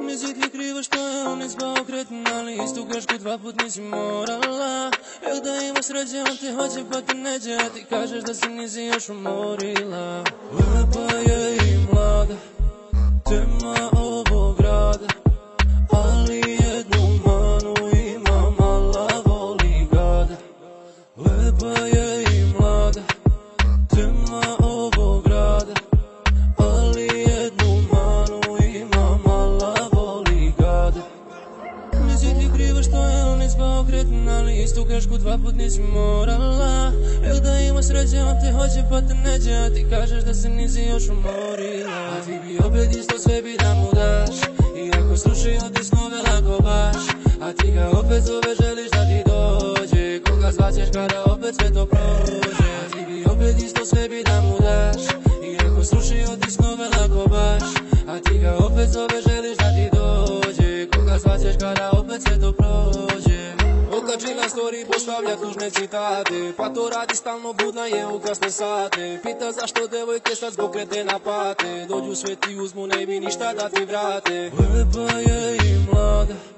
Misli ti krivo što je on izbao kretin, ali istu grešku dva put nisi morala. Evo da ima sreće, on te hoće pa te neđe, a ti kažeš da se nisi još umorila. Lepa je i mlada, tema ovog grada Ali jednu manu ima, mala voli gada Lepa je istu grešku dva put nisi morala. Evo da ima sreće, on te hoće pa te neđe, a ti kažeš da se nisi još umorila. A ti bi opet isto sve bi da mu daš Iako srušio ti snove lako baš. A ti ga opet zove, želiš da ti dođe. Koga zvaćeš kada opet sve to prođe? A ti bi opet isto sve bi da mu daš Iako srušio ti snove lako baš. A ti ga opet zove, želiš da ti dođe. Koga zvaćeš kada opet sve to prođe story, postavlja tužne citate. Pa to radi stalno, budna je u kasne sate. Pita zašto devojke sad zbog krete napate Dođu sve ti uzmu, ne bi ništa da ti vrate. Lepa je i mlada